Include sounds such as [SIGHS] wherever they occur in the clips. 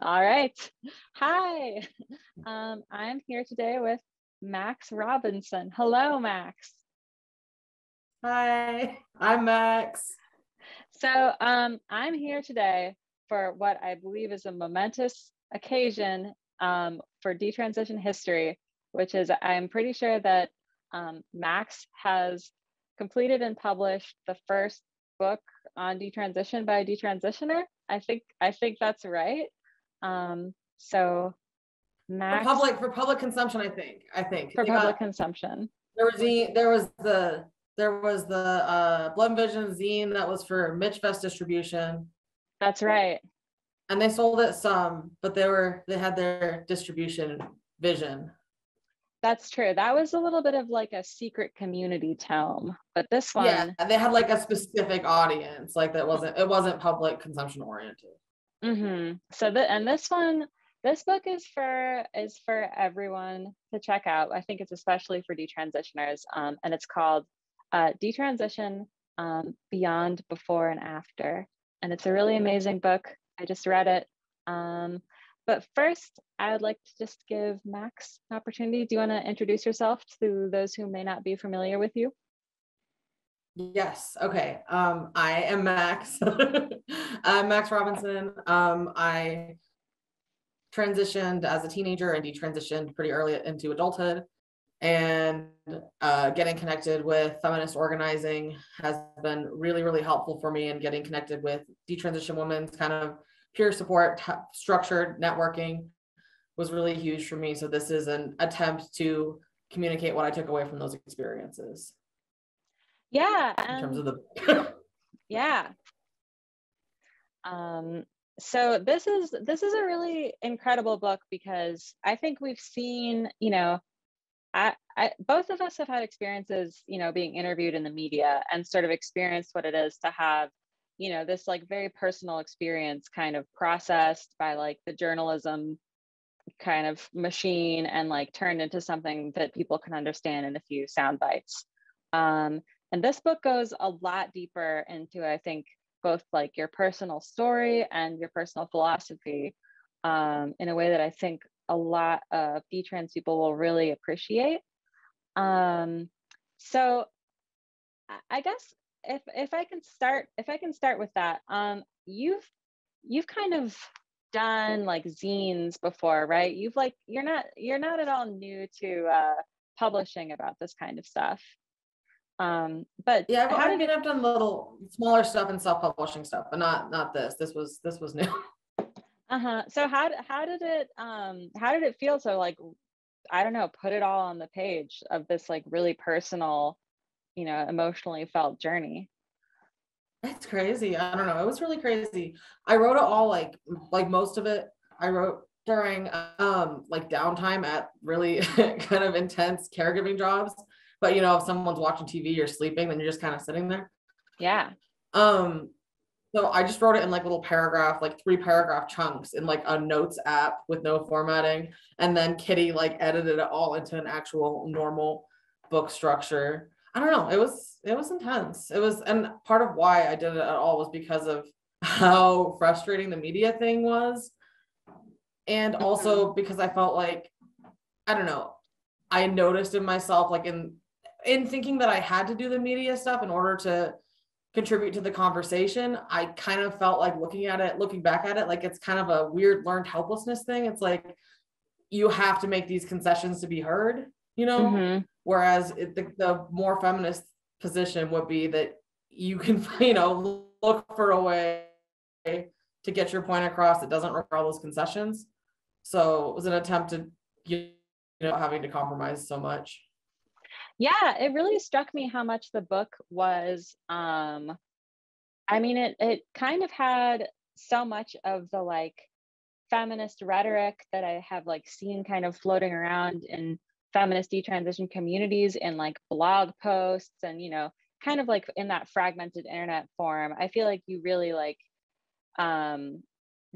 All right. Hi. Um, I'm here today with Max Robinson. Hello, Max. Hi, I'm Max. So um, I'm here today for what I believe is a momentous occasion um, for detransition history, which is I'm pretty sure that um, Max has completed and published the first book on detransition by a detransitioner. I think I think that's right. Um, so Max for public for public consumption, I think. I think for public got, consumption. There was the there was the there was the uh, Blood Vision zine that was for Michfest distribution. That's right. And they sold it some, but they were they had their distribution vision. That's true. That was a little bit of like a secret community tome, but this one, yeah, they had like a specific audience, like that wasn't it wasn't public consumption oriented. Mm-hmm. So the and this one, this book is for is for everyone to check out. I think it's especially for detransitioners, um, and it's called uh, Detransition um, Beyond Before and After. And it's a really amazing book. I just read it. Um, but first, I would like to just give Max an opportunity. Do you want to introduce yourself to those who may not be familiar with you? Yes. Okay. Um, I am Max. [LAUGHS] I'm Max Robinson. Um, I transitioned as a teenager and detransitioned pretty early into adulthood and uh, getting connected with feminist organizing has been really really helpful for me in getting connected with detransition women's kind of peer support t- structured networking was really huge for me so this is an attempt to communicate what i took away from those experiences yeah in terms of the [COUGHS] yeah um so this is this is a really incredible book because i think we've seen you know I, I, both of us have had experiences, you know, being interviewed in the media and sort of experienced what it is to have, you know, this like very personal experience kind of processed by like the journalism kind of machine and like turned into something that people can understand in a few sound bites. Um, and this book goes a lot deeper into, I think, both like your personal story and your personal philosophy um, in a way that I think a lot of detrans people will really appreciate. Um, so I guess if if I can start if I can start with that, um, you've you've kind of done like zines before, right? You've like you're not you're not at all new to uh, publishing about this kind of stuff. Um, but yeah, I've, I mean, I've done little smaller stuff and self-publishing stuff, but not not this. This was this was new. [LAUGHS] Uh-huh. So how how did it um how did it feel to like I don't know, put it all on the page of this like really personal, you know, emotionally felt journey? It's crazy. I don't know. It was really crazy. I wrote it all like like most of it I wrote during um like downtime at really [LAUGHS] kind of intense caregiving jobs. But you know, if someone's watching TV, you're sleeping, then you're just kind of sitting there. Yeah. Um so I just wrote it in like little paragraph, like three paragraph chunks in like a notes app with no formatting. And then Kitty like edited it all into an actual normal book structure. I don't know. It was it was intense. It was and part of why I did it at all was because of how frustrating the media thing was. And also mm-hmm. because I felt like I don't know, I noticed in myself like in in thinking that I had to do the media stuff in order to contribute to the conversation i kind of felt like looking at it looking back at it like it's kind of a weird learned helplessness thing. It's like you have to make these concessions to be heard you know? Mm-hmm. whereas it, the, the more feminist position would be that you can [LAUGHS] you know look for a way to get your point across that doesn't require those concessions. So it was an attempt to you know having to compromise so much yeah it really struck me how much the book was um i mean it it kind of had so much of the like feminist rhetoric that i have like seen kind of floating around in feminist detransition communities in like blog posts and you know kind of like in that fragmented internet form. I feel like you really like um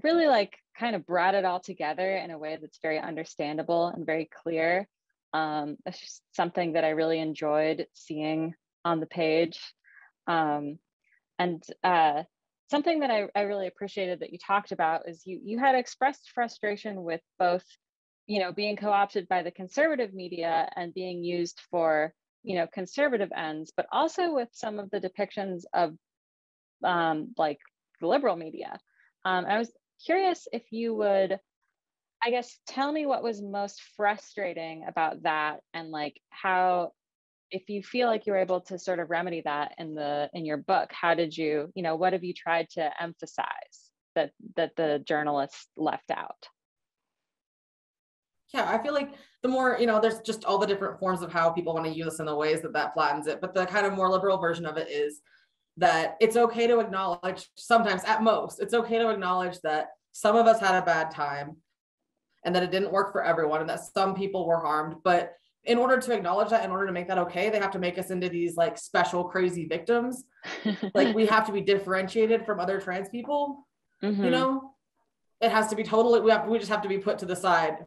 really like kind of brought it all together in a way that's very understandable and very clear um, it's just something that I really enjoyed seeing on the page. Um, and uh, something that I, I really appreciated that you talked about is you you had expressed frustration with both you know being co-opted by the conservative media and being used for you know conservative ends but also with some of the depictions of um, like the liberal media um, i was curious if you would i guess tell me what was most frustrating about that and like how if you feel like you were able to sort of remedy that in the in your book how did you you know what have you tried to emphasize that that the journalists left out? Yeah i feel like the more you know there's just all the different forms of how people want to use this in the ways that that flattens it but the kind of more liberal version of it is that it's okay to acknowledge sometimes at most it's okay to acknowledge that some of us had a bad time and that it didn't work for everyone and that some people were harmed. But in order to acknowledge that in order to make that okay they have to make us into these like special crazy victims. [LAUGHS] Like we have to be differentiated from other trans people. Mm-hmm. you know it has to be totally we have we just have to be put to the side.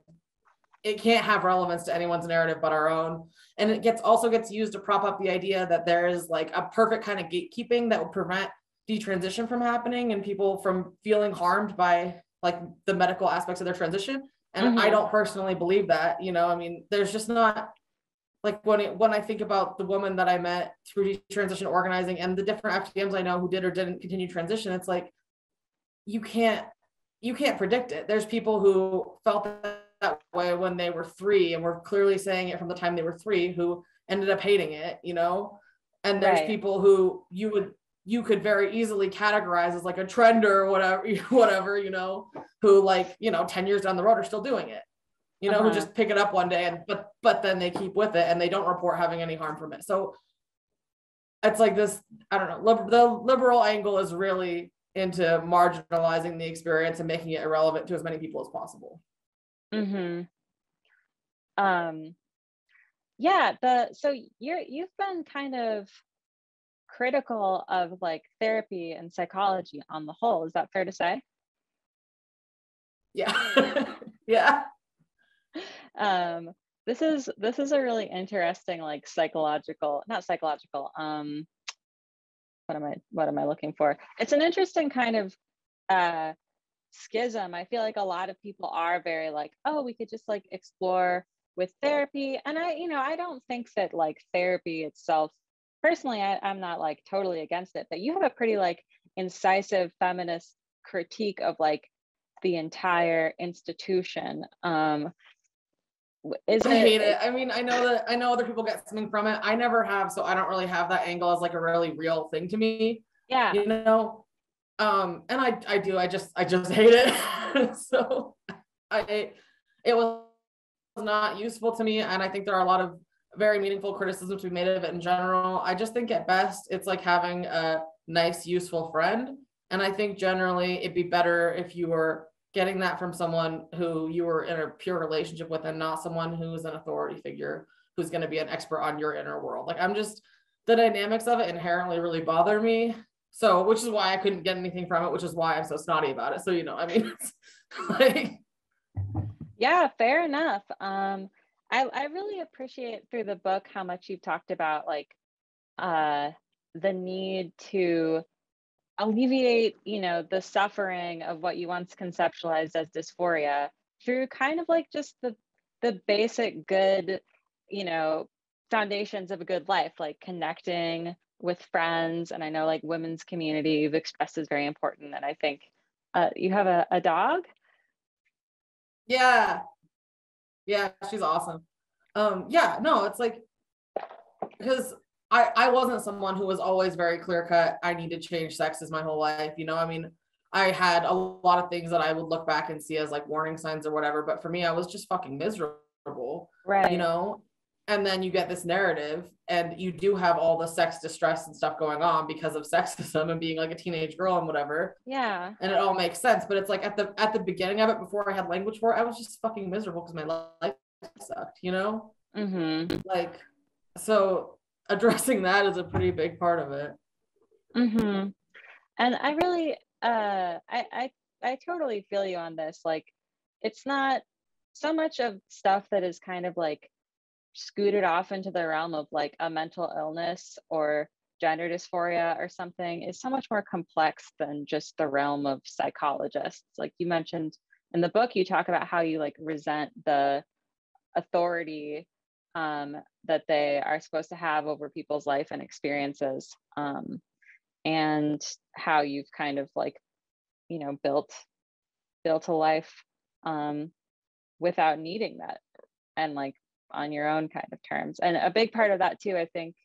It can't have relevance to anyone's narrative but our own. And it gets also gets used to prop up the idea that there is like a perfect kind of gatekeeping that would prevent detransition from happening and people from feeling harmed by like the medical aspects of their transition and mm-hmm. i don't personally believe that you know i mean there's just not like when it, when i think about the woman that i met through transition organizing and the different ftms i know who did or didn't continue transition it's like you can't you can't predict it there's people who felt that way when they were three and were clearly saying it from the time they were three who ended up hating it you know and there's right. people who you would you could very easily categorize as like a trender or whatever [LAUGHS] whatever you know who like you know 10 years down the road are still doing it you know uh-huh. who just pick it up one day and but but then they keep with it and they don't report having any harm from it so it's like this i don't know liber- the liberal angle is really into marginalizing the experience and making it irrelevant to as many people as possible Mm-hmm. Um, yeah, the so you're you've been kind of critical of like therapy and psychology on the whole. Is that fair to say? Yeah. [LAUGHS] yeah. Um, this is this is a really interesting like psychological, not psychological, um what am I what am I looking for? It's an interesting kind of uh schism i feel like a lot of people are very like oh we could just like explore with therapy and i you know i don't think that like therapy itself personally I, i'm not like totally against it but you have a pretty like incisive feminist critique of like the entire institution um is I hate it. I mean, I know that I know other people get something from it. I never have, so I don't really have that angle as like a really real thing to me. Yeah. You know, um and i i do i just i just [LAUGHS] hate it so i it was not useful to me and i think there are a lot of very meaningful criticisms to be made of it in general. I just think at best it's like having a nice useful friend. And i think generally it'd be better if you were getting that from someone who you were in a pure relationship with and not someone who's an authority figure who's going to be an expert on your inner world. Like i'm just the dynamics of it inherently really bother me. So, which is why I couldn't get anything from it, which is why I'm so snotty about it. So, you know, I mean, [LAUGHS] like, yeah, fair enough. Um, I, I really appreciate through the book how much you've talked about like uh, the need to alleviate, you know, the suffering of what you once conceptualized as dysphoria through kind of like just the the basic good, you know, foundations of a good life, like connecting with friends. And i know like women's community you've expressed is very important. And i think uh, you have a, a dog? Yeah yeah she's awesome. Um yeah no it's like because i i wasn't someone who was always very clear cut i need to change sexes my whole life you know i mean i had a lot of things that i would look back and see as like warning signs or whatever but for me i was just fucking miserable right. you know and then you get this narrative and you do have all the sex distress and stuff going on because of sexism and being like a teenage girl and whatever. Yeah. And it all makes sense but it's like at the at the beginning of it before i had language for it i was just fucking miserable because my life sucked you know? Mm-hmm. like so addressing that is a pretty big part of it. Mm-hmm. and i really uh i i i totally feel you on this. Like it's not so much of stuff that is kind of like scooted off into the realm of like a mental illness or gender dysphoria or something is so much more complex than just the realm of psychologists. Like you mentioned in the book, you talk about how you like resent the authority um, that they are supposed to have over people's life and experiences, um, and how you've kind of like, you know, built built a life um, without needing that, and like on your own kind of terms. And a big part of that too, I think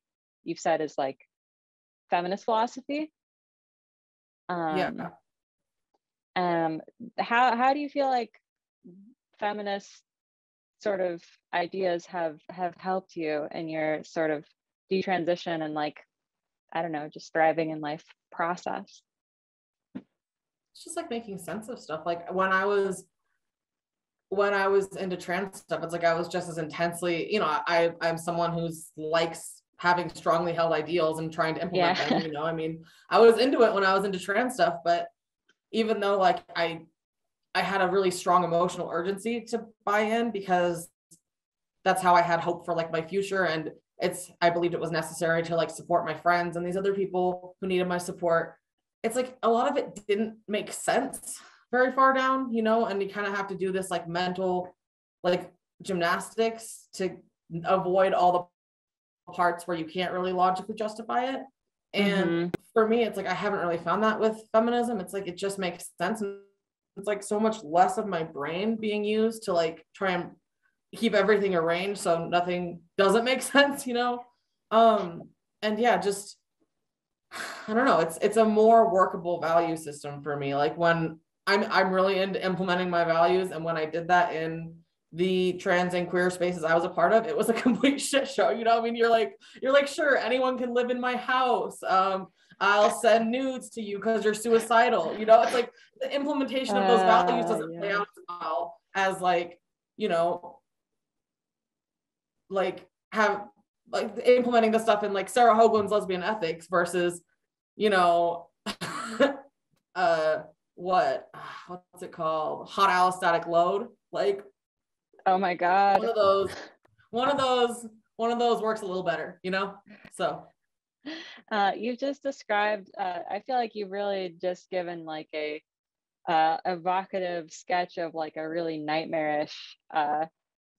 you've said is like feminist philosophy. Um, yeah. Um, how how do you feel like feminist sort of ideas have have helped you in your sort of detransition and like I don't know, just thriving in life process? It's just like making sense of stuff. Like when I was when I was into trans stuff, it's like I was just as intensely, you know, I I'm someone who's likes having strongly held ideals and trying to implement yeah. them. You know, I mean, I was into it when I was into trans stuff, but even though like I I had a really strong emotional urgency to buy in because that's how I had hope for like my future. And it's I believed it was necessary to like support my friends and these other people who needed my support. It's like a lot of it didn't make sense very far down, you know, and you kind of have to do this like mental like gymnastics to avoid all the parts where you can't really logically justify it. And mm-hmm. for me, it's like I haven't really found that with feminism. It's like it just makes sense. And it's like so much less of my brain being used to like try and keep everything arranged so nothing doesn't make [LAUGHS] sense, you know? Um, and yeah, just [SIGHS] I don't know, it's it's a more workable value system for me. Like when I'm I'm really into implementing my values, and when I did that in the trans and queer spaces I was a part of, it was a [LAUGHS] complete shit show. You know, I mean, you're like, you're like, sure, anyone can live in my house. Um, I'll send nudes to you because you're suicidal. You know, it's like the implementation of those values doesn't uh, play out as well as like, you know, like have like implementing the stuff in like Sarah Hoagland's lesbian ethics versus, you know, [LAUGHS] uh what [SIGHS] what's it called? Hot allostatic load. Like Oh my god. One of those one of those one of those works a little better, you know? So [LAUGHS] uh, you've just described uh, I feel like you've really just given like a uh, evocative sketch of like a really nightmarish uh,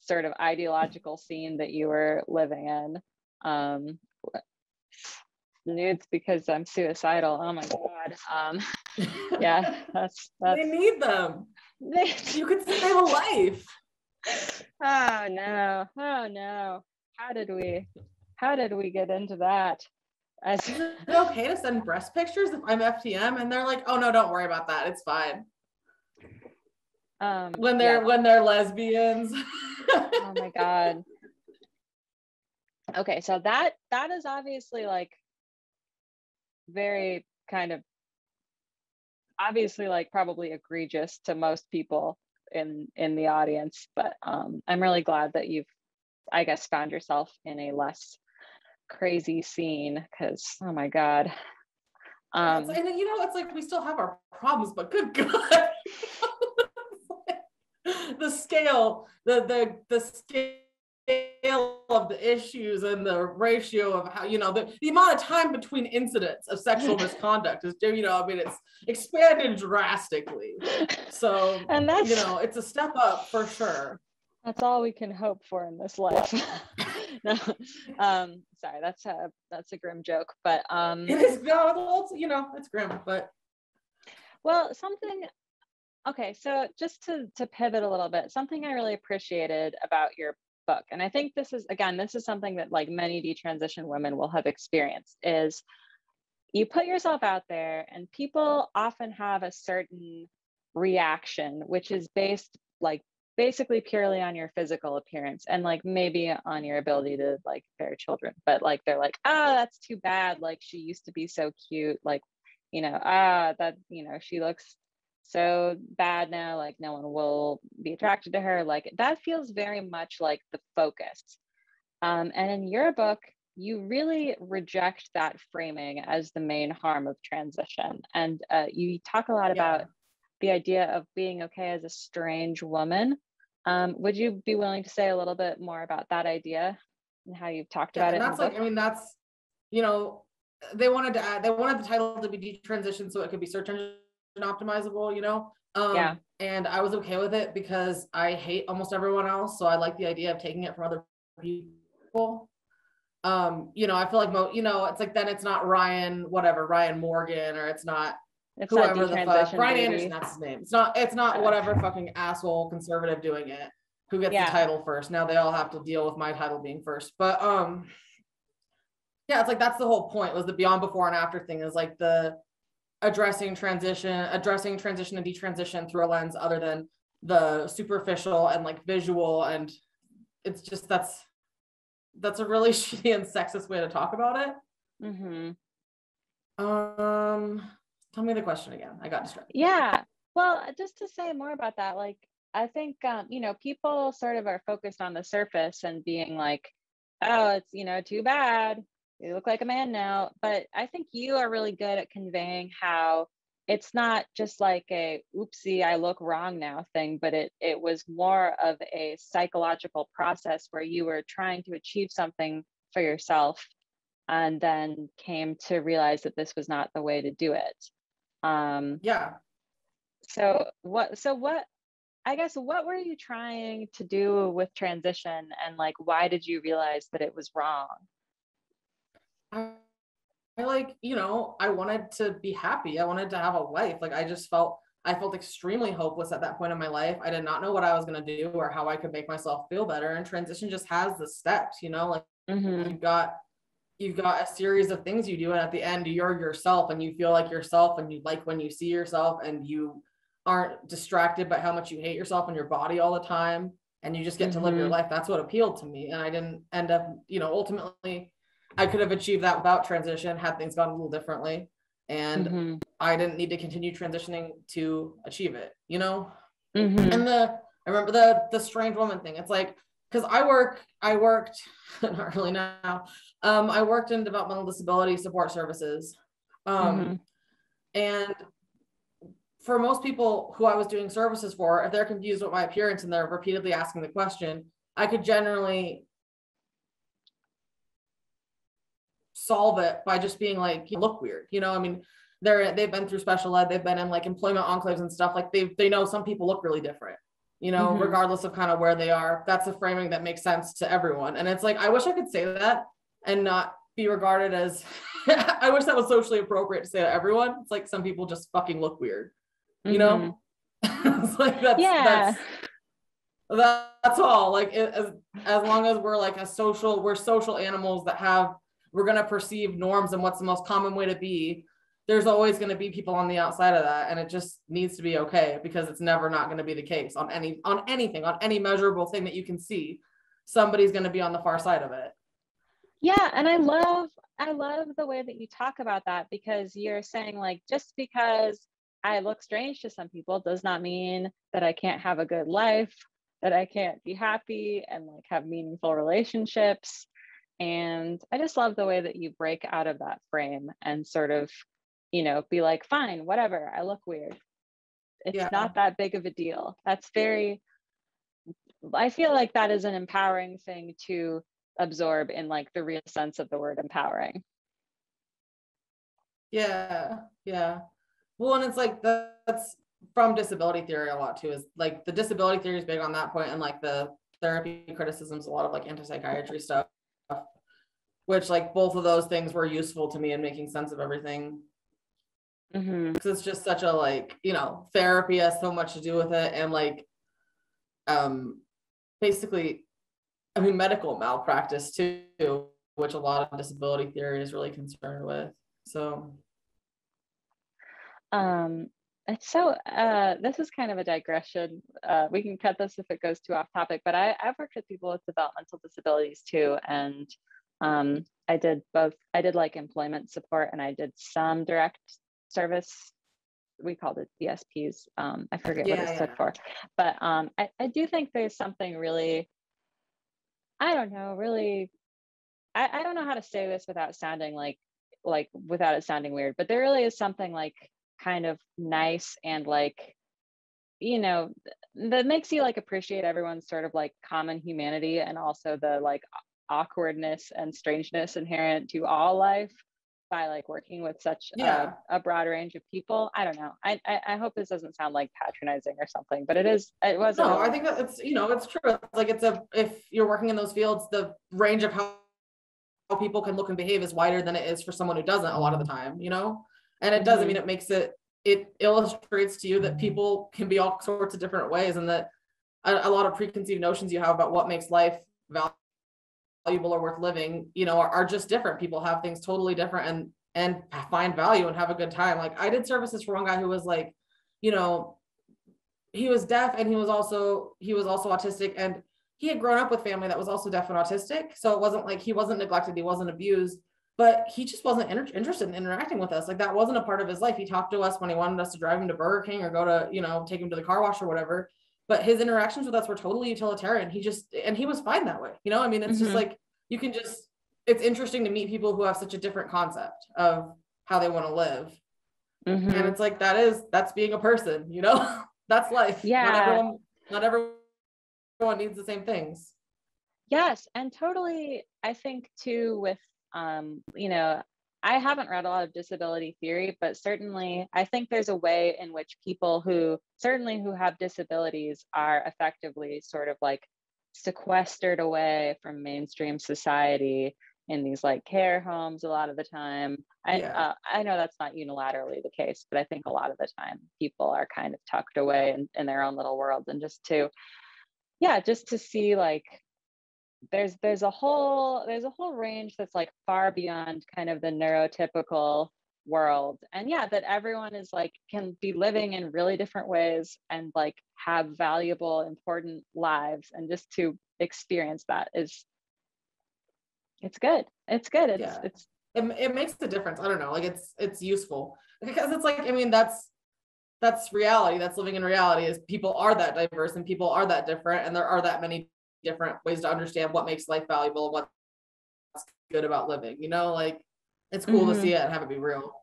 sort of ideological scene that you were living in. Um, nudes because I'm suicidal. Oh my god. Um, [LAUGHS] yeah, that's, [LAUGHS] that's they need them. They, you could save a life. [LAUGHS] Oh no. Oh no. How did we how did we get into that? As- is it okay to send breast pictures if i'm ftm and they're like oh no don't worry about that. It's fine. Um when they're yeah. when they're lesbians. [LAUGHS] Oh my god. Okay so that that is obviously like very kind of obviously like probably egregious to most people in in the audience but um, i'm really glad that you've i guess found yourself in a less crazy scene because oh my god. Um and you know it's like we still have our problems but good [LAUGHS] god. [LAUGHS] The scale the the the scale scale of the issues and the ratio of how you know the, the amount of time between incidents of sexual [LAUGHS] misconduct is you know i mean it's expanded drastically. So and that's you know it's a step up for sure. That's all we can hope for in this life. [LAUGHS] No um sorry that's a that's a grim joke but um it is no you know it's grim but well something okay so just to to pivot a little bit something i really appreciated about your book. And i think this is again this is something that like many detransition women will have experienced is you put yourself out there and people often have a certain reaction which is based like basically purely on your physical appearance and like maybe on your ability to like bear children. But like they're like oh that's too bad. Like she used to be so cute. Like you know ah that you know she looks so bad now like no one will be attracted to her like that feels very much like the focus. Um, and in your book you really reject that framing as the main harm of transition. And uh, you talk a lot yeah. about the idea of being okay as a strange woman. Um, would you be willing to say a little bit more about that idea and how you've talked yeah, about it that's like i mean that's you know they wanted to add they wanted the title to be detransition so it could be search engine optimizable, you know. Um, Yeah. and I was okay with it because I hate almost everyone else. So I like the idea of taking it from other people. Um, you know, I feel like mo, you know, it's like then it's not Ryan, whatever, Ryan Morgan, or it's not It's not whoever the fuck Brian baby. Anderson, that's his name. It's not it's not whatever fucking asshole conservative doing it who gets Yeah. the title first. Now they all have to deal with my title being first. But um yeah, it's like that's the whole point was the beyond before and after thing is like the addressing transition, addressing transition and detransition through a lens other than the superficial and like visual and it's just that's that's a really [LAUGHS] shitty and sexist way to talk about it. Mm-hmm. Um tell me the question again. I got distracted. Yeah. Well, just to say more about that, like I think um, you know, people sort of are focused on the surface and being like, oh, it's you know, too bad. You look like a man now. But I think you are really good at conveying how it's not just like a oopsie, I look wrong now thing, but it it was more of a psychological process where you were trying to achieve something for yourself and then came to realize that this was not the way to do it. Um, Yeah. so what so what I guess what were you trying to do with transition and like why did you realize that it was wrong? I, I like, you know, I wanted to be happy. I wanted to have a life. Like I just felt I felt extremely hopeless at that point in my life. I did not know what I was going to do or how I could make myself feel better. And transition just has the steps, you know, like Mm-hmm. you've got you've got a series of things you do and at the end you're yourself and you feel like yourself and you like when you see yourself and you aren't distracted by how much you hate yourself and your body all the time and you just get to live your Mhm. life that's what appealed to me and i didn't end up you know ultimately i could have achieved that without transition had things gone a little differently and Mm-hmm. i didn't need to continue transitioning to achieve it you know Mm-hmm. and the I remember the the strange woman thing. It's like because I work, I worked [LAUGHS] not really now. Um, I worked in developmental disability support services, um, Mhm. and for most people who I was doing services for, if they're confused with my appearance and they're repeatedly asking the question, I could generally solve it by just being like, you look weird. You know, I mean, they're they've been through special ed, they've been in like employment enclaves and stuff. Like they they know some people look really different. You know, Mhm. regardless of kind of where they are. That's a framing that makes sense to everyone. And it's like I wish I could say that and not be regarded as [LAUGHS] I wish that was socially appropriate to say to everyone. It's like some people just fucking look weird. You know? [LAUGHS] it's like that's Mm-hmm. Yeah. that's that, that's all like it, as, as long as we're like a social we're social animals that have we're going to perceive norms and what's the most common way to be there's always going to be people on the outside of that and it just needs to be okay because it's never not going to be the case on any on anything on any measurable thing that you can see somebody's going to be on the far side of it Yeah, and I love I love the way that you talk about that because you're saying like just because I look strange to some people does not mean that I can't have a good life, that I can't be happy and like have meaningful relationships. And I just love the way that you break out of that frame and sort of, you know, be like, fine, whatever, I look weird. It's Yeah. not that big of a deal. That's very I feel like that is an empowering thing to absorb in like the real sense of the word empowering. Yeah, yeah. Well, and it's like that- that's from disability theory a lot too. Is like the disability theory is big on that point, and like the therapy criticisms, a lot of like anti-psychiatry stuff, which like both of those things were useful to me in making sense of everything. Mm-hmm. Because it's just such a like you know therapy has so much to do with it, and like um basically, I mean medical malpractice too, which a lot of disability theory is really concerned with. So Um, so uh, this is kind of a digression. Uh, we can cut this if it goes too off topic, but I, I've worked with people with developmental disabilities too, and um, I did both. I did like employment support, and I did some direct service. We called it DSPs. Um, I forget what Yeah, it stood yeah. for, but um, I, I do think there's something really, I don't know, really, I, I don't know how to say this without sounding like like without it sounding weird, but there really is something like kind of nice and like you know th- that makes you like appreciate everyone's sort of like common humanity and also the like awkwardness and strangeness inherent to all life by like working with such Yeah. a, a broad range of people. I don't know. I, I I hope this doesn't sound like patronizing or something, but it is. It was. No, I think that it's you know it's true. It's like it's a if you're working in those fields, the range of how how people can look and behave is wider than it is for someone who doesn't a lot of the time, you know? And it doesn't Mhm. mean it makes it it illustrates to you that people can be all sorts of different ways and that a, a lot of preconceived notions you have about what makes life valuable or worth living, you know, are, are just different. People have things totally different and and find value and have a good time. Like I did services for one guy who was like, you know, he was deaf and he was also he was also autistic and he had grown up with family that was also deaf and autistic so it wasn't like he wasn't neglected he wasn't abused but he just wasn't inter- interested in interacting with us like that wasn't a part of his life he talked to us when he wanted us to drive him to burger king or go to you know take him to the car wash or whatever but his interactions with us were totally utilitarian he just and he was fine that way you know i mean it's just Mhm. like you can just it's interesting to meet people who have such a different concept of how they want to live Mhm. and it's like that is that's being a person you know [LAUGHS] that's life Yeah. not everyone not everyone needs the same things Yes, and totally. I think too with um, you know, I haven't read a lot of disability theory, but certainly I think there's a way in which people who certainly who have disabilities are effectively sort of like sequestered away from mainstream society in these like care homes a lot of the time. I Yeah. uh, I know that's not unilaterally the case, but I think a lot of the time people are kind of tucked away in, in their own little worlds and just to yeah, just to see like there's there's a whole there's a whole range that's like far beyond kind of the neurotypical world. And yeah that everyone is like can be living in really different ways and like have valuable important lives. And just to experience that is it's good. It's good. It's Yeah. it's it, it makes a difference. I don't know. Like it's it's useful. Because it's like i mean that's that's reality. That's living in reality is people are that diverse and people are that different and there are that many different ways to understand what makes life valuable and what's good about living you know like it's cool Mhm. to see it and have it be real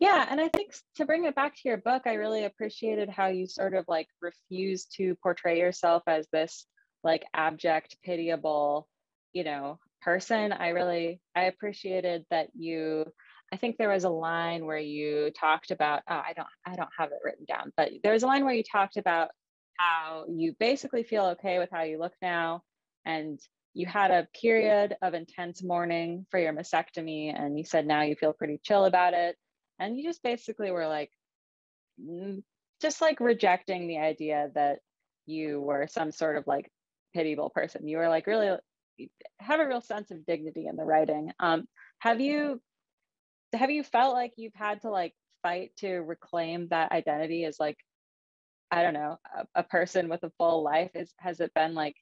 Yeah, and I think to bring it back to your book, I really appreciated how you sort of like refused to portray yourself as this like abject, pitiable, you know, person. I really I appreciated that you I think there was a line where you talked about oh, I don't I don't have it written down, but there was a line where you talked about how you basically feel okay with how you look now and you had a period of intense mourning for your mastectomy and you said now you feel pretty chill about it and you just basically were like mm, just like rejecting the idea that you were some sort of like pitiable person. You were like really have a real sense of dignity in the writing. Um have you have you felt like you've had to like fight to reclaim that identity as like i don't know a, a person with a full life is has it been like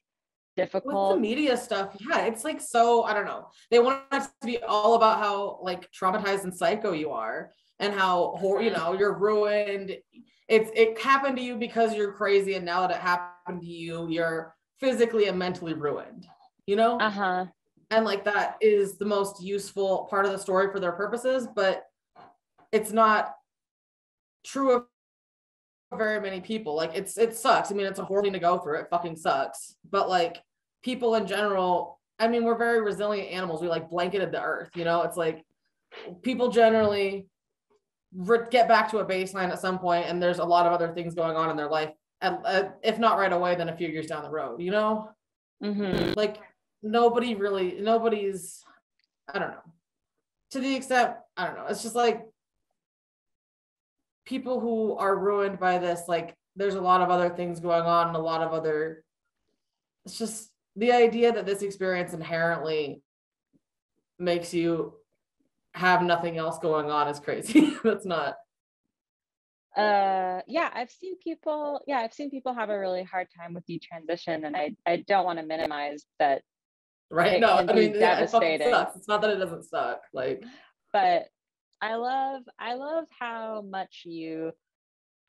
difficult? with the media stuff yeah it's like so i don't know they want us to be all about how like traumatized and psycho you are and how you Mhm. know you're ruined it's it happened to you because you're crazy and now that it happened to you you're physically and mentally ruined you know uh-huh and like that is the most useful part of the story for their purposes but it's not true of very many people. Like it's it sucks. I mean it's a horrible thing to go through. It fucking sucks. But like people in general i mean we're very resilient animals. We like blanketed the earth you know? It's like people generally re- get back to a baseline at some point and there's a lot of other things going on in their life and uh, if not right away then a few years down the road you know? Hmm like nobody really nobody's i don't know. To the extent i don't know. It's just like people who are ruined by this like there's a lot of other things going on and a lot of other it's just the idea that this experience inherently makes you have nothing else going on is crazy. [LAUGHS] That's not. Uh yeah i've seen people yeah i've seen people have a really hard time with detransition and i i don't want to minimize that right no i mean it, it sucks. It's not that it doesn't suck like. But i love i love how much you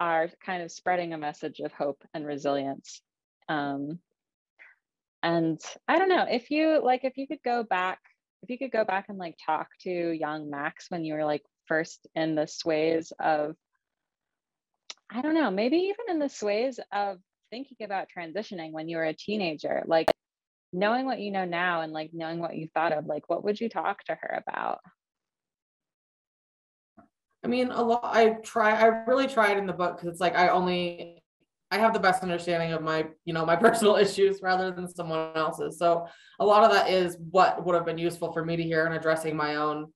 are kind of spreading a message of hope and resilience. Um and i don't know if you like if you could go back if you could go back and like talk to young max when you were like first in the sways of i don't know maybe even in the sways of thinking about transitioning when you were a teenager like knowing what you know now and like knowing what you thought of like what would you talk to her about I mean, a lot. I try. I really tried in the book because it's like I only I have the best understanding of my, you know, my [LAUGHS] personal issues rather than someone else's. So a lot of that is what would have been useful for me to hear and addressing my own,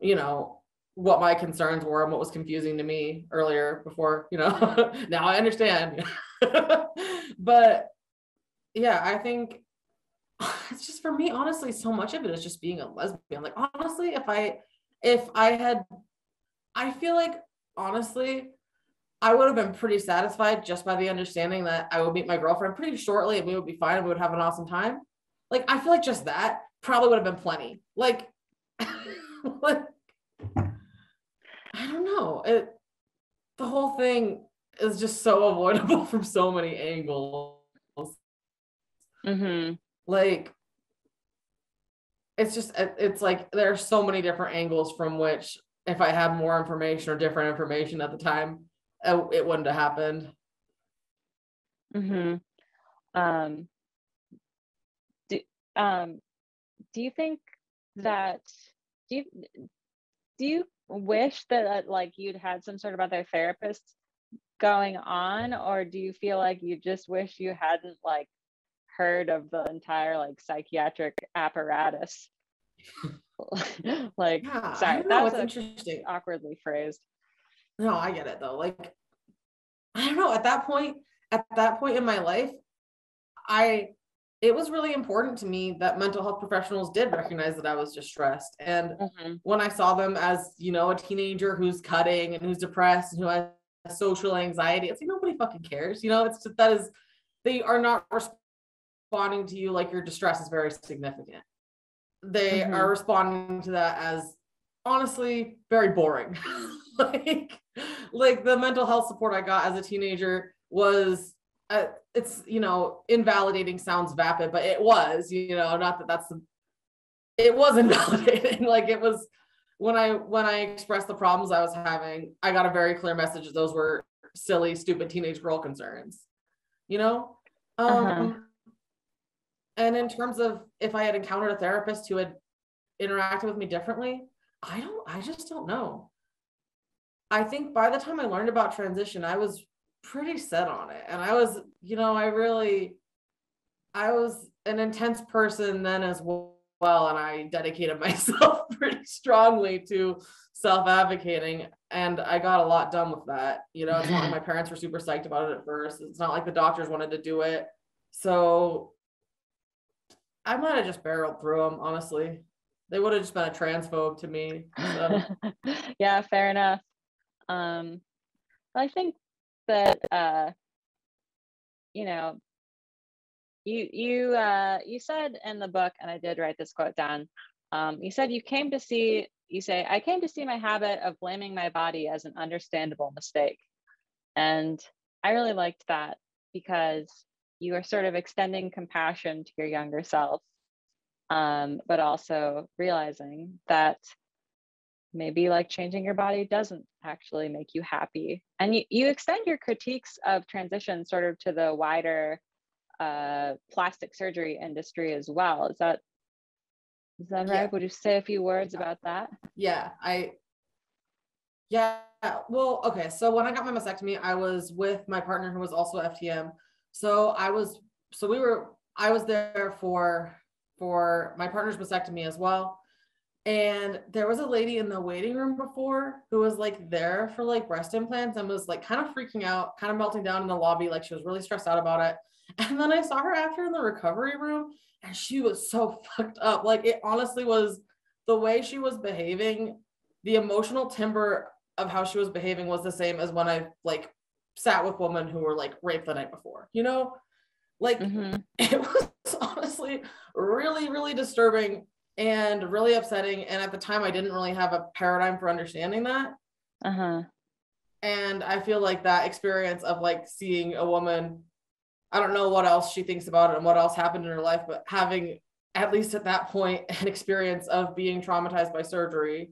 you know, what my concerns were and what was confusing to me earlier before, you know, [LAUGHS] now I understand. [LAUGHS] but yeah, I think [SIGHS] it's just for me, honestly, so much of it is just being a lesbian. Like, honestly, if I, if I had, I feel like, honestly, I would have been pretty satisfied just by the understanding that I would meet my girlfriend pretty shortly and we would be fine and we would have an awesome time. Like, I feel like just that probably would have been plenty. Like, [LAUGHS] like I don't know. It the whole thing is just so avoidable [LAUGHS] from so many angles. Mm-hmm. Like it's just it's like there are so many different angles from which if I had more information or different information at the time, it wouldn't have happened. Mm-hmm. Um, do, um, do you think that do you do you wish that like you'd had some sort of other therapist going on or do you feel like you just wish you hadn't like heard of the entire like psychiatric apparatus [LAUGHS] [LAUGHS] like yeah, sorry that's interesting awkwardly phrased no i get it though like i don't know at that point at that point in my life i it was really important to me that mental health professionals did recognize that I was distressed. And mm-hmm. when I saw them as, you know, a teenager who's cutting and who's depressed and who has social anxiety, it's like nobody fucking cares. You know, it's just that is they are not responding to you like your distress is very significant. They mm-hmm. are responding to that as honestly very boring. [LAUGHS] like like the mental health support I got as a teenager was uh, it's you know invalidating sounds vapid but it was you know not that that's the, it was [LAUGHS] invalidating like it was when i when i expressed the problems i was having i got a very clear message that those were silly stupid teenage girl concerns you know um uh-huh. And in terms of if i had encountered a therapist who had interacted with me differently i don't i just don't know i think by the time i learned about transition i was pretty set on it. And I was, you know, I really, I was an intense person then as well. And I dedicated [LAUGHS] myself pretty strongly to self advocating. And I got a lot done with that. You know, it's not like [LAUGHS] my parents were super psyched about it at first. It's not like the doctors wanted to do it. So I might have just barreled through them, honestly. They would have just been a transphobe to me. So. [LAUGHS] yeah, fair enough. Um, I think that uh, you know you you uh, you said in the book, and I did write this quote down. Um, you said you came to see. You say I came to see my habit of blaming my body as an understandable mistake, and I really liked that because you are sort of extending compassion to your younger self, um, but also realizing that maybe like changing your body doesn't actually make you happy. And you, you extend your critiques of transition sort of to the wider uh, plastic surgery industry as well. Is that is that right? Yeah. would you say a few words about that? Yeah i yeah well okay so when i got my mastectomy i was with my partner who was also ftm so i was so we were i was there for for my partner's mastectomy as well and there was a lady in the waiting room before who was like there for like breast implants and was like kind of freaking out, kind of melting down in the lobby. Like she was really stressed out about it. [LAUGHS] And then I saw her after in the recovery room and she was so [LAUGHS] fucked up. Like it honestly was the way she was behaving, the emotional timber of how she was behaving was the same as when I like sat with women who were like raped the night before, you know? Like mm-hmm. [LAUGHS] it was honestly really, really disturbing and really upsetting. And at the time, I didn't really have a paradigm for understanding that. Uh huh. And I feel like that experience of like seeing a woman, I don't know what else she thinks about it and what else happened in her life, but having at least at that point an experience of being traumatized by surgery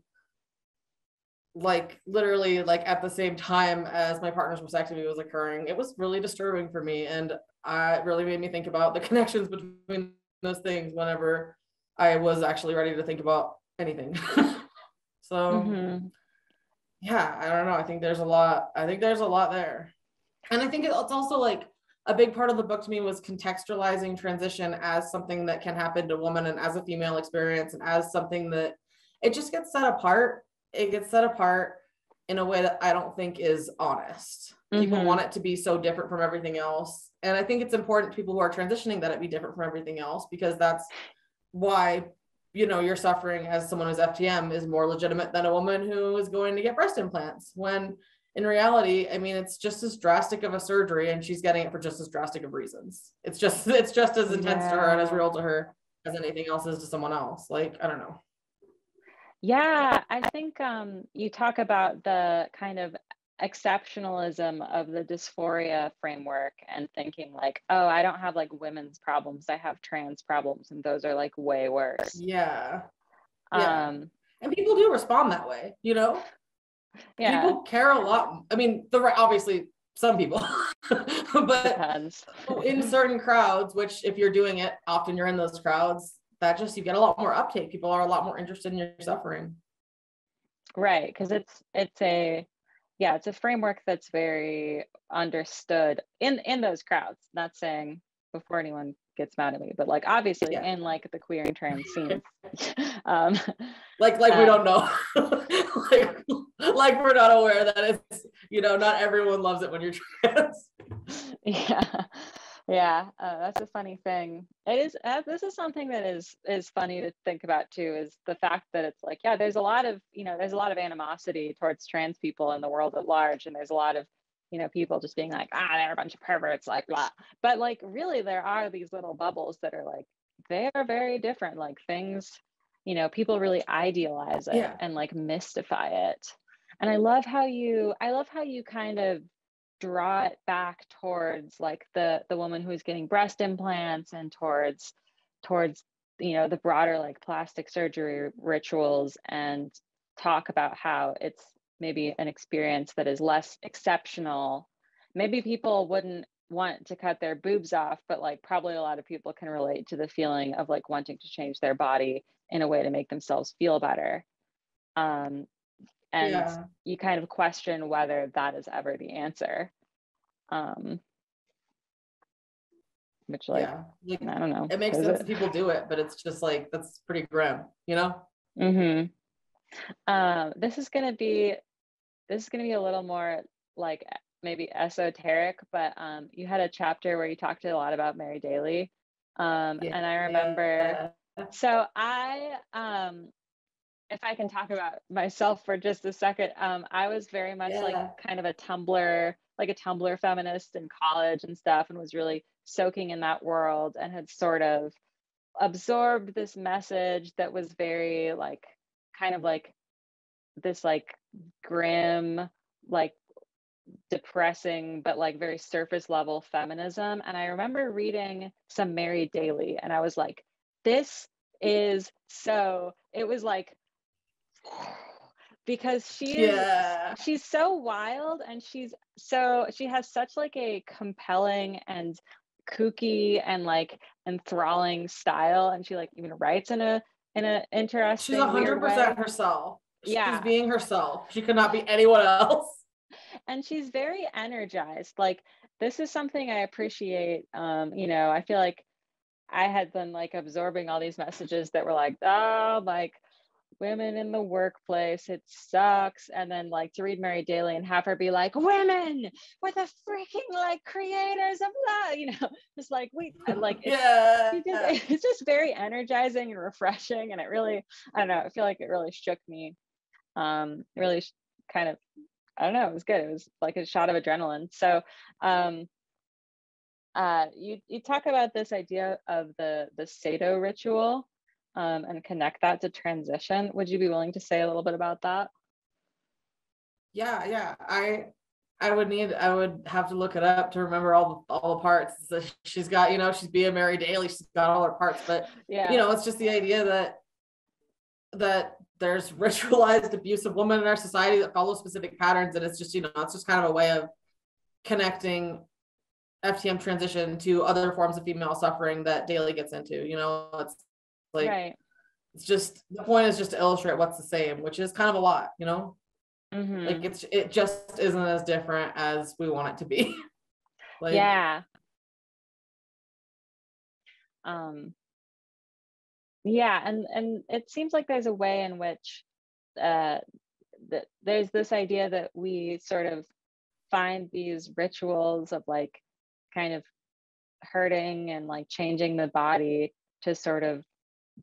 like literally like at the same time as my partner's mastectomy was occurring it was really disturbing for me and uh, it really made me think about the [LAUGHS] connections between those things whenever I was actually ready to think about anything. [LAUGHS] so mm-hmm. yeah, I don't know. I think there's a lot. I think there's a lot there. And I think it's also like a big part of the book to me was contextualizing transition as something that can happen to women and as a female experience and as something that it just gets set apart. It gets set apart in a way that I don't think is honest. Mm-hmm. People want it to be so different from everything else. And I think it's important to people who are transitioning that it be different from everything else because that's why you know your suffering as someone who's FTM is more legitimate than a woman who is going to get breast implants when in reality I mean it's just as drastic of a surgery and she's getting it for just as drastic of reasons it's just [LAUGHS] it's just as intense yeah. to her and as real to her as anything else is to someone else like I don't know yeah I think um you talk about the kind of exceptionalism of the dysphoria framework and thinking like oh i don't have like women's problems i have trans problems and those are like way worse. Yeah. Yeah. Um and people do respond that way you know? Yeah. People care a lot i mean the obviously some people [LAUGHS] but Depends. in certain crowds which if you're doing it often you're in those crowds that just you get a lot more uptake people are a lot more interested in your suffering right because it's it's a yeah, it's a framework that's very understood in in those crowds. Not saying before anyone gets mad at me, but like obviously yeah. in like the queer and trans scene. [LAUGHS] um, like like we don't know, [LAUGHS] like like we're not aware that it's you know not everyone loves it when you're trans. [LAUGHS] yeah, yeah uh, that's a funny thing. It is uh, this is something that is is funny to think about too is the fact that it's like yeah there's a lot of you know there's a lot of animosity towards trans people in the world at large and there's a lot of you know people just being like ah they're a bunch of perverts like blah. But like really there are these little bubbles that are like they are very different like things you know people really idealize it yeah. and like mystify it. And i love how you i love how you kind of draw it back towards like the the woman who's getting breast implants and towards towards you know the broader like plastic surgery rituals and talk about how it's maybe an experience that is less exceptional. Maybe people wouldn't want to cut their boobs off but like probably a lot of people can relate to the feeling of like wanting to change their body in a way to make themselves feel better. Um, and yeah. you kind of question whether that is ever the answer um which like, yeah. i don't know it makes sense it? people do it but it's just like that's pretty grim you know mm-hmm um this is gonna be this is gonna be a little more like maybe esoteric but um you had a chapter where you talked a lot about mary daly um yeah. and i remember [LAUGHS] so i um if I can talk about myself for just a second, um, I was very much yeah. like kind of a Tumblr, like a Tumblr feminist in college and stuff, and was really soaking in that world and had sort of absorbed this message that was very like kind of like this like grim, like depressing, but like very surface level feminism. And I remember reading some Mary Daly, and I was like, this is so, it was like [SIGHS] because she yeah. she's so wild and she's so she has such like a compelling and kooky and like enthralling style and she like even writes in a in an interesting she's 100% herself. Yeah. she's being herself. She could not be anyone else. And she's very energized. Like this is something i appreciate um you know i feel like i had been like absorbing all these messages that were like oh like women in the workplace, it sucks. And then like to read Mary Daly and have her be like, women, we're the freaking like creators of love, you know, [LAUGHS] just like we like it's, yeah. Just, [LAUGHS] it's just very energizing and refreshing. And it really, I don't know, I feel like it really shook me. Um, really kind of, I don't know, it was good. It was like a shot of adrenaline. So um uh you you talk about this idea of the the Sado ritual um, and connect that to transition. Would you be willing to say a little bit about that? Yeah, yeah. I I would need I would have to look it up to remember all the all the parts. So she's got, you know, she's being Mary Daly, she's got all her parts, but yeah, you know, it's just the idea that that there's [LAUGHS] ritualized abuse of women in our society that follow specific patterns. And it's just, you know, it's just kind of a way of connecting FTM transition to other forms of female suffering that Daly gets into. You know, it's like right. it's just the point is just to illustrate what's the same, which is kind of a lot, you know? Mhm. Like it's it just isn't as different as we want it to be. [LAUGHS] like yeah um yeah and and it seems like there's a way in which uh that there's this idea that we sort of find these rituals of like kind of hurting and like changing the body to sort of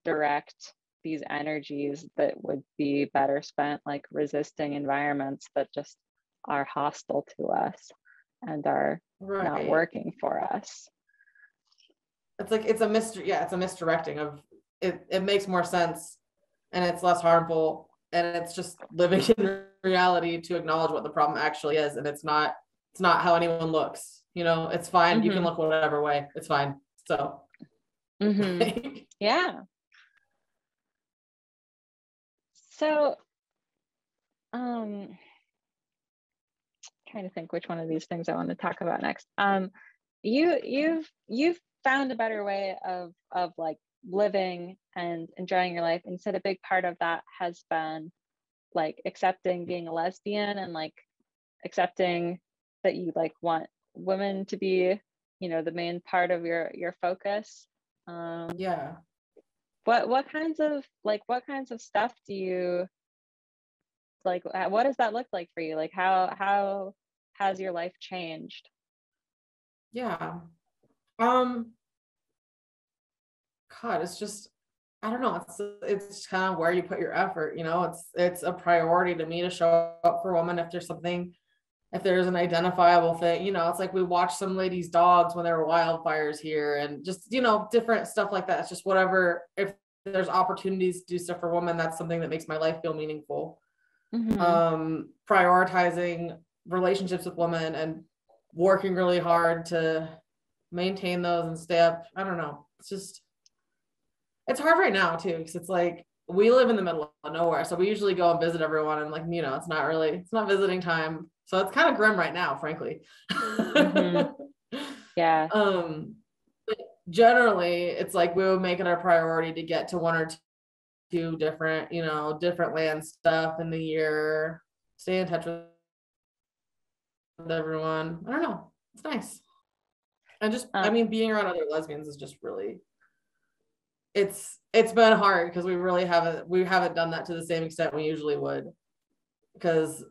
direct these energies that would be better spent like resisting environments that just are hostile to us and are right. not working for us. It's like it's a mystery. Yeah, it's a misdirecting of it. It makes more sense, and it's less harmful, and it's just living in [LAUGHS] reality to acknowledge what the problem actually is, and it's not. It's not how anyone looks. You know, it's fine. You can Mhm. look whatever way. It's fine. So. Mhm. [LAUGHS] Yeah. So, um, trying to think which one of these things I want to talk about next. Um, you you've you've found a better way of of like living and enjoying your life, and said a big part of that has been like accepting being a lesbian and like accepting that you like want women to be you know the main part of your your focus um yeah. What what kinds of like what kinds of stuff do you like uh, what does that look like for you? Like how how has your life changed? Yeah. Um God, it's just I don't know, it's it's kind of where you put your effort, you know, it's it's a priority to me to show up for women if there's something if there's an identifiable thing, you know, it's like we watched some ladies' dogs when there were wildfires here and just, you know, different stuff like that. It's just whatever if there's opportunities to do stuff for women, that's something that makes my life feel meaningful. Mhm. um, prioritizing relationships with women and working really hard to maintain those and stay up. I don't know. It's just, it's hard right now too, because it's like we live in the middle of nowhere. So we usually go and visit everyone and like, you know, it's not really, it's not visiting time. So it's kind of grim right now, frankly. Mhm. [LAUGHS] yeah um, but generally, it's like we would make it our priority to get to one or two different, you know, different land stuff in the year. Stay in touch with everyone. I don't know. It's nice. And just, I Um, mean, being around other lesbians is just really. It's it's been hard because we really haven't we haven't done that to the same extent we usually would, because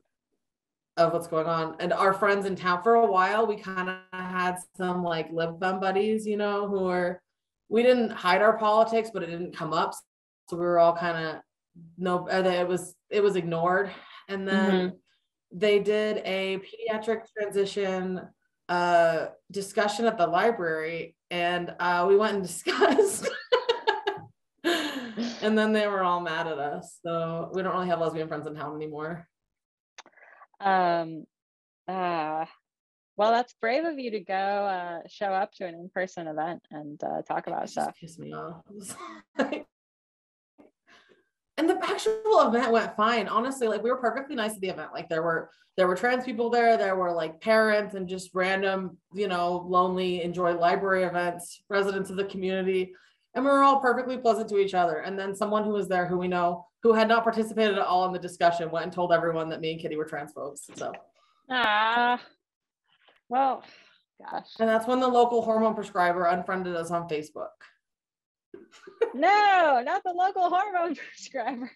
of what's going on. And our friends in town for a while, we kind of had some like lib fem buddies, you know, who were we didn't hide our politics, but it didn't come up. So we were all kind of no, uh, it was it was ignored. And then they did a pediatric transition uh discussion at the library and uh we went and [LAUGHS] discussed and then they were all mad at us so we don't really have lesbian friends in town anymore um uh well that's brave of you to go uh show up to an in-person event and uh talk about stuff. me off. [LAUGHS] It was like- and the actual event went fine honestly like we were perfectly nice at the event like there were there were trans people there there were like parents and just random you know lonely enjoy library events residents of the community and we were all perfectly pleasant to each other. And then someone who was there who we know who had not participated at all in the discussion went and told everyone that me and kitty were transphobes. So. Ah well gosh. And that's when the local hormone prescriber unfriended us on facebook. [LAUGHS] No not the local hormone [LAUGHS] prescriber.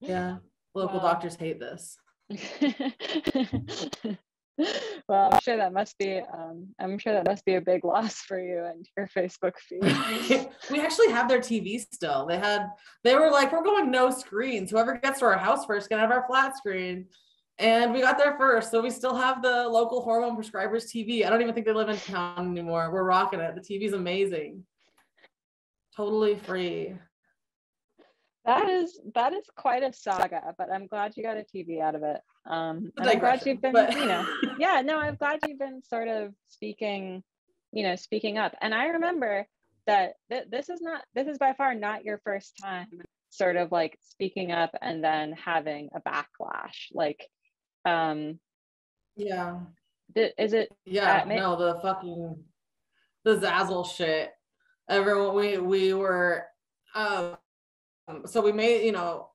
Yeah local Wow. doctors hate this [LAUGHS] [LAUGHS] well, I'm sure that must be um, I'm sure that must be a big loss for you and your Facebook feed. [LAUGHS] we actually have their TV still. They had, they were like, we're going no screens. Whoever gets to our house first can have our flat screen. And we got there first. So we still have the local hormone prescribers TV. I don't even think they live in town anymore. We're rocking it. The TV's amazing. Totally free. That is that is quite a saga, but I'm glad you got a TV out of it. Um, and I'm glad you've been, but- you know, [LAUGHS] yeah, no, I'm glad you've been sort of speaking, you know, speaking up. And I remember that th- this is not this is by far not your first time sort of like speaking up and then having a backlash. Like, um, Yeah. th- is it Yeah, Uh, no, the fucking the Zazzle shit. Everyone, we we were, um, so we made you know,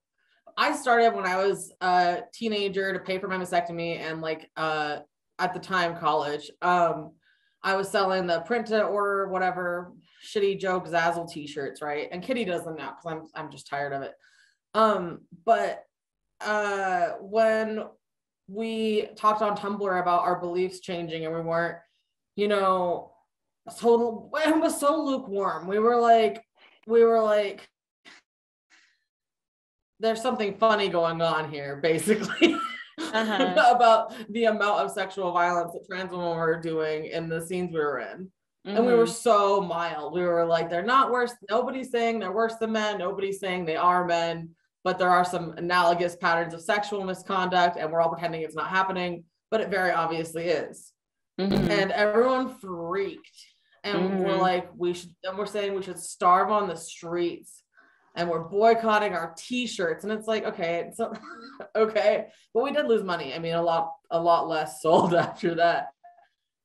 I started when I was a teenager to pay for my mastectomy and like uh at the time college. Um I was selling the print to order whatever shitty Joe Zazzle t-shirts, right? And Kitty does them now because I'm I'm just tired of it. Um, but uh when we talked on Tumblr about our beliefs changing and we weren't, you know, so it was so lukewarm. We were like, we were like, there's something funny going on here, basically. [LAUGHS] Uh-huh. about the amount of sexual violence that trans women were doing in the scenes we were in. Mm-hmm. And we were mm-hmm. so mild. We were like, they're not worse. Nobody's saying they're worse than men. Nobody's saying they are men, but there are some analogous patterns of sexual misconduct, and we're all pretending it's not happening, but it very obviously is. Mm-hmm. And everyone freaked. And mm-hmm. we're like, we should, and we're saying we should starve on the streets and we're boycotting our t-shirts. And it's like okay so [LAUGHS] okay. But we did lose money. I mean a lot a lot less [LAUGHS] sold after that.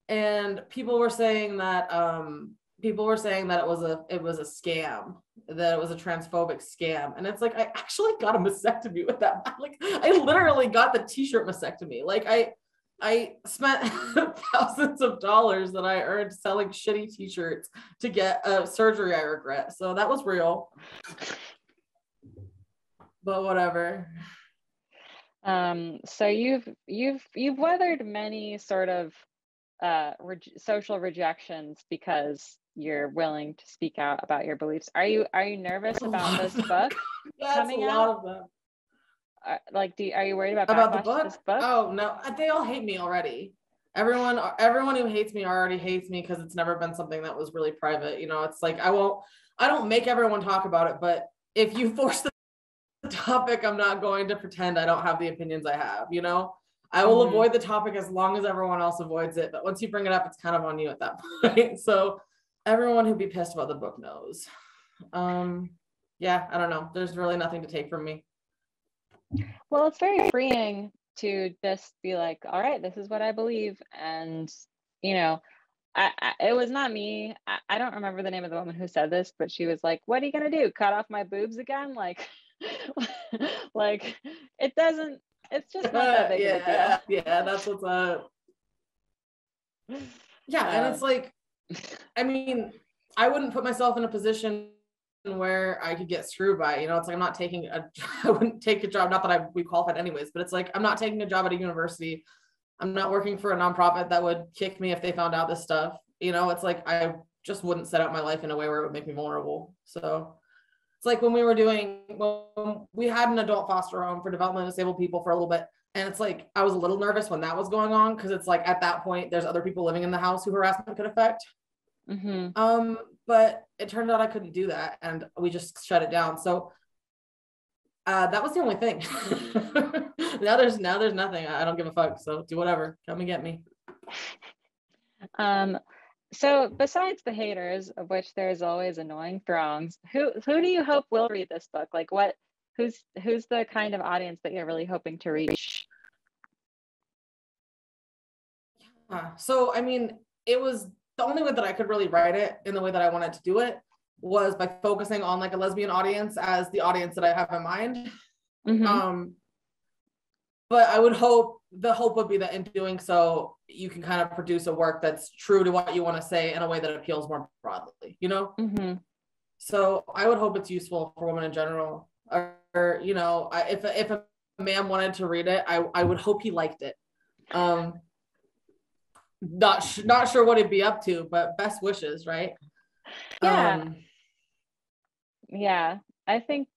And people were saying that um people were saying that it was a it was a scam that it was a transphobic scam. And it's like i actually got a mastectomy with that. [LAUGHS] Like i literally got the t-shirt mastectomy. Like i I spent [LAUGHS] thousands of dollars that I earned selling shitty t-shirts to get a surgery I regret. So that was real. But whatever. Um, so you've you've you've weathered many sort of uh, re- social rejections because you're willing to speak out about your beliefs. Are you are you nervous about this book [LAUGHS] That's coming out? Uh, like do you, are you worried about about the book? book? Oh no, they all hate me already. Everyone, everyone who hates me already hates me because it's never been something that was really private. You know, it's like I won't, I don't make everyone talk about it, but if you [LAUGHS] force the topic, I'm not going to pretend I don't have the opinions I have. You know, I will mm-hmm. avoid the topic as long as everyone else avoids it. But once you bring it up, it's kind of on you at that [LAUGHS] point. so everyone who'd be pissed about the book knows. Um, yeah, I don't know. There's really nothing to take from me. Well, it's very freeing to just be like, all right, this is what I believe. And, you know, I, I, it was not me. I, I, don't remember the name of the woman who said this, but she was like, what are you going to do? Cut off my boobs again? Like, [LAUGHS] like it doesn't, it's just not that [LAUGHS] big yeah, Yeah, that's what's up. Yeah. Um, and it's like, I mean, I wouldn't put myself in a position where I could get screwed by. You know, it's like I'm not taking a [LAUGHS] I wouldn't take a job, not that I we qualified anyways, but it's like I'm not taking a job at a university. I'm not working for a nonprofit that would kick me if they found out this stuff. You know, it's like I just wouldn't set up my life in a way where it would make me vulnerable. So it's like when we were doing when we had an adult foster home for developmentally disabled people for a little bit. And it's like I was a little nervous when that was going on because it's like at that point there's other people living in the house who harassment could affect. Mm-hmm. Um, but it turned out I couldn't do that, and we just shut it down. So uh, that was the only thing. [LAUGHS] now there's now there's nothing. I don't give a fuck. So do whatever. Come and get me. [LAUGHS] Um. So besides the haters, of which there's always annoying throngs, who who do you hope will read this book? Like what? Who's who's the kind of audience that you're really hoping to reach? Yeah. So I mean, it was the only way that I could really write it in the way that I wanted to do it was by focusing on like a lesbian audience as the audience that I have in mind. Mm-hmm. Um, but I would hope the hope would be that in doing so, you can kind of produce a work that's true to what you want to say in a way that appeals more broadly, you know? Mm-hmm. So I would hope it's useful for women in general. Or, or you know, I, if, if a man wanted to read it, I, I would hope he liked it. Um, not sh- not sure what he'd be up to, but best wishes, right? Yeah. Um, yeah, I think.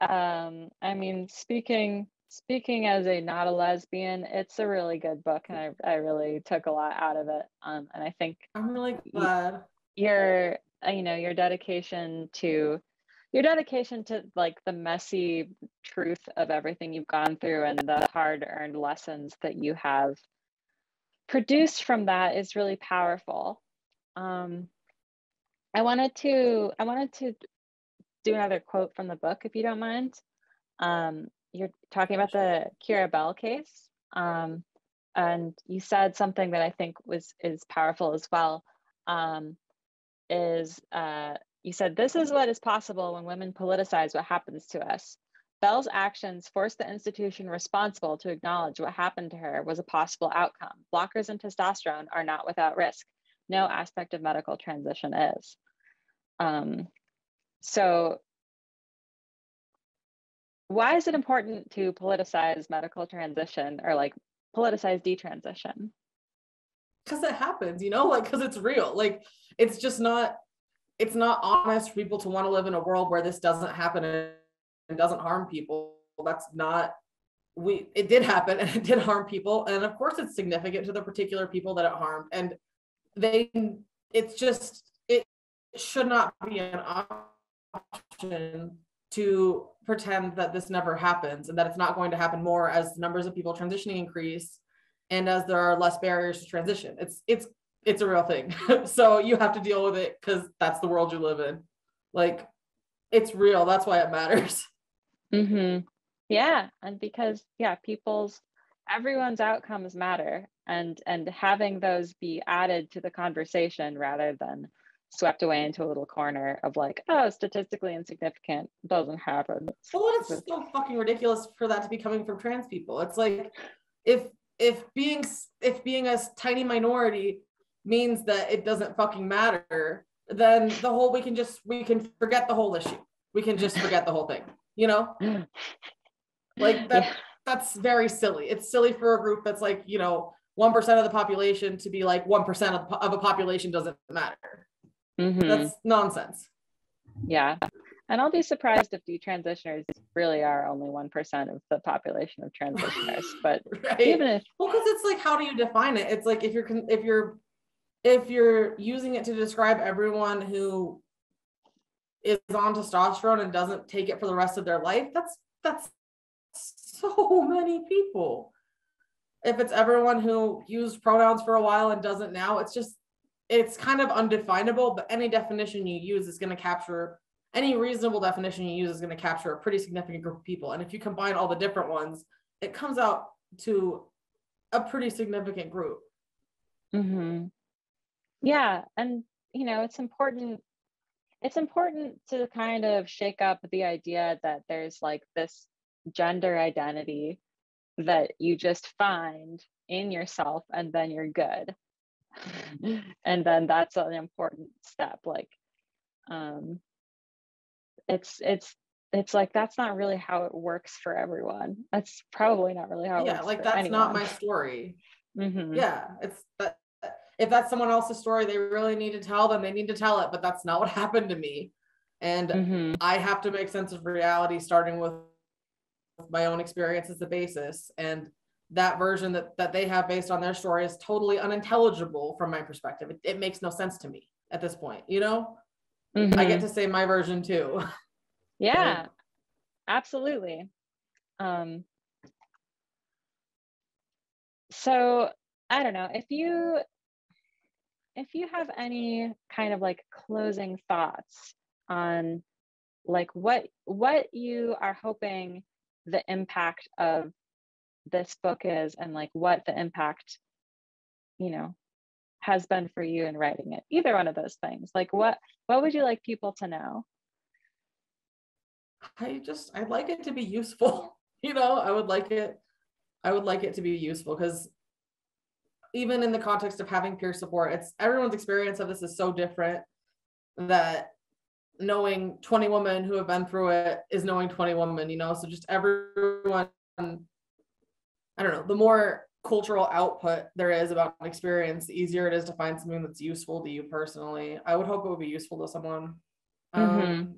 Um, I mean, speaking speaking as a not a lesbian, it's a really good book, and I I really took a lot out of it. Um, and I think I'm really glad your uh, you know your dedication to your dedication to like the messy truth of everything you've gone through and the hard earned lessons that you have produced from that is really powerful. Um, I wanted to I wanted to do another quote from the book, if you don't mind. Um, you're talking about the Keira Bell case, um, and you said something that I think was is powerful as well. Um, is uh, you said this is what is possible when women politicize what happens to us. Bell's actions forced the institution responsible to acknowledge what happened to her was a possible outcome. Blockers and testosterone are not without risk. No aspect of medical transition is. Um, so, why is it important to politicize medical transition or like politicize detransition? Because it happens, you know, like because it's real. Like it's just not. It's not honest for people to want to live in a world where this doesn't happen doesn't harm people. That's not we it did happen and [LAUGHS] it did harm people. And of course it's significant to the particular people that it harmed. And they it's just it should not be an option to pretend that this never happens and that it's not going to happen more as the numbers of people transitioning increase and as there are less barriers to transition. It's it's it's a real thing. [LAUGHS] So you have to deal with it because that's the world you live in. Like it's real. That's why it matters [LAUGHS] Mm-hmm. Yeah, and because yeah, people's everyone's outcomes matter, and and having those be added to the conversation rather than swept away into a little corner of like, oh, statistically insignificant doesn't happen. Well, it's so fucking ridiculous for that to be coming from trans people. It's like if if being if being a tiny minority means that it doesn't fucking matter, then the whole we can just we can forget the whole issue. We can just forget the whole thing you know [LAUGHS] like that yeah. that's very silly it's silly for a group that's like you know 1% of the population to be like 1% of, of a population doesn't matter mm-hmm. that's nonsense yeah and I'll be surprised if detransitioners really are only 1% of the population of transitioners. [LAUGHS] But right. even if well, because it's like, how do you define it? It's like if you're if you're if you're using it to describe everyone who is on testosterone and doesn't take it for the rest of their life, that's that's so [LAUGHS] many people. If it's everyone who used pronouns for a while and doesn't now, it's just it's kind of undefinable, but any definition you use is going to capture any reasonable definition you use is going to capture a pretty significant group of people. And if you combine all the different ones, it comes out to a pretty significant group. Mm-hmm. Yeah. And, you know, it's important it's important to kind of shake up the idea that there's like this gender identity that you just find in yourself and then you're good [LAUGHS] and then that's an important step like um it's it's it's like that's not really how it works for everyone that's probably not really how yeah like that's anyone. not my story [LAUGHS] mm-hmm. yeah it's that if that's someone else's story they really need to tell them they need to tell it but that's not what [LAUGHS] happened to me and mm-hmm. i have to make sense of reality starting with my own experience as the basis and that version that, that they have based on their story is totally unintelligible from my perspective it, it makes no sense to me at this point you know mm-hmm. i get mm-hmm. to say my version too [LAUGHS] yeah absolutely um so i don't know if you if you have any kind of like closing thoughts on like what what you are hoping the impact of this book is and like what the impact you know has been for you in writing it either one of those things. Like what what would you like people to know? I just i'd like it to be useful [LAUGHS] you know? I would like it i would like it to be useful because even in the context of having peer support, it's everyone's experience of this is so different that knowing 20 women who have been through it is knowing 20 women, you know. So just everyone, I don't know, the more cultural output there is about an experience, the easier it is to find something that's useful to you personally. I would hope it would be useful to someone. Mm-hmm. Um,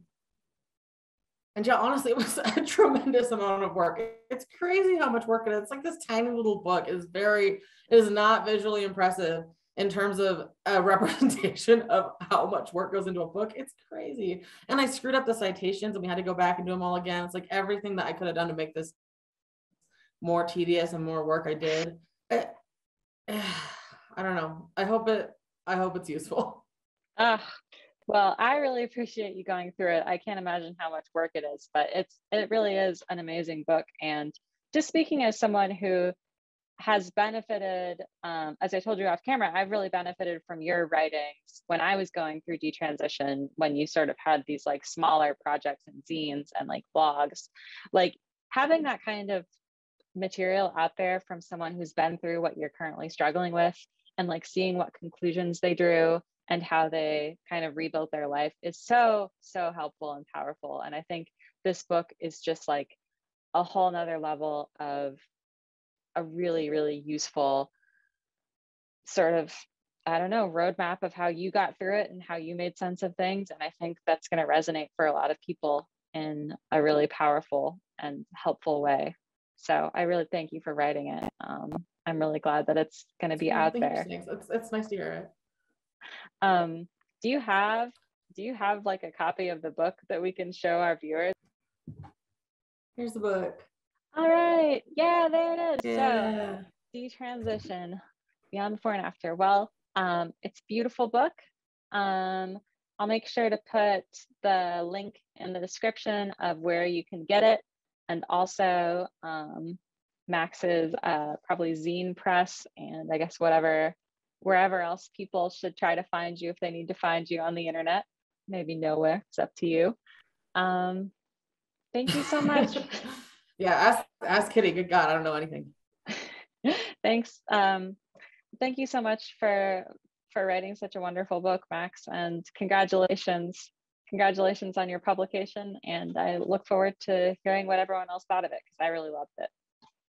and yeah, honestly, it was [LAUGHS] a tremendous amount of work. It's crazy how much work it is. It's like this tiny little book is very, is not visually impressive in terms of a [LAUGHS] representation of how much work goes into a book. It's crazy. And I screwed up the citations and we had to go back and do them all again. It's like everything that I could have done to make this more tedious and more work I did. I, [SIGHS] I don't know. I hope it, I hope it's useful. Uh, well, I really appreciate you going through it. I can't imagine how much work it is, but it's it really is an amazing book. And just speaking as someone who has benefited, um, as I told you off camera, I've really benefited from your writings when I was going through detransition, when you sort of had these like smaller projects and zines and like blogs. Like having that kind of material out there from someone who's been through what you're currently struggling with and like seeing what conclusions they drew and how they kind of rebuilt their life is so, so helpful and powerful. And I think this book is just like a whole nother level of a really, really useful sort of, I don't know, roadmap of how you got through it and how you made sense of things. And I think that's going to resonate for a lot of people in a really powerful and helpful way. So I really thank you for writing it. Um, I'm really glad that it's going to be out there. It's, it's nice to hear it. Um, do you have do you have like a copy of the book that we can show our viewers? Here's the book. All right. Yeah, there it is. Yeah. So detransition beyond before and after. Well, um, it's beautiful book. Um, I'll make sure to put the link in the description of where you can get it and also um, Max's uh, probably zine press and I guess whatever, wherever else people should try to find you if they need to find you on the internet. Maybe nowhere, it's up to you. Um, thank you so much. [LAUGHS] yeah, ask ask Kitty. Good God, I don't know anything. [LAUGHS] Thanks. Um, thank you so much for for writing such a wonderful book, Max, and congratulations. Congratulations on your publication. And I look forward to hearing what everyone else thought of it because I really loved it.